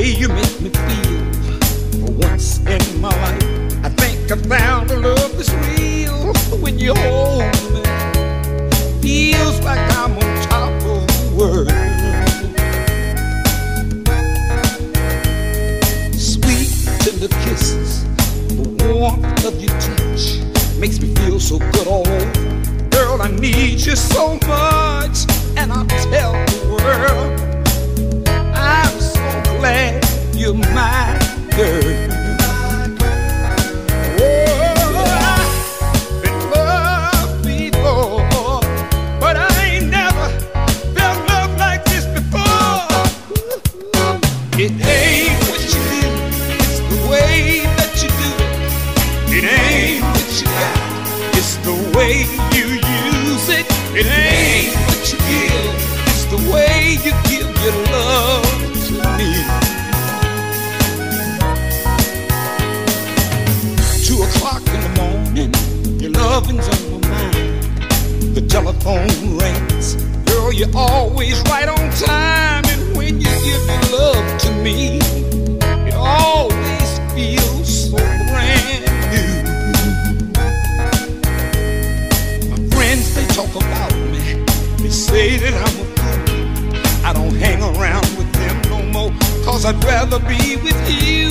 way you make me feel. for Once in my life, I think I found a love that's real. When you hold me, feels like I'm on top of the world. Sweet tender kisses, the warmth of your touch makes me feel so good all over. Girl, I need you so much, and I'll tell the world you're my morning, on my mind. The telephone rings, girl, you're always right on time. And when you give your love to me, it always feels so brand new. My friends, they talk about me. They say that I'm a fool. I don't hang around with them no more. Cause I'd rather be with you,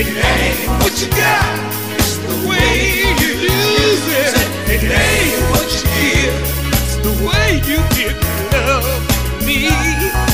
It ain't what you got, it's the way you use it. It ain't what you give, it's the way you give love me.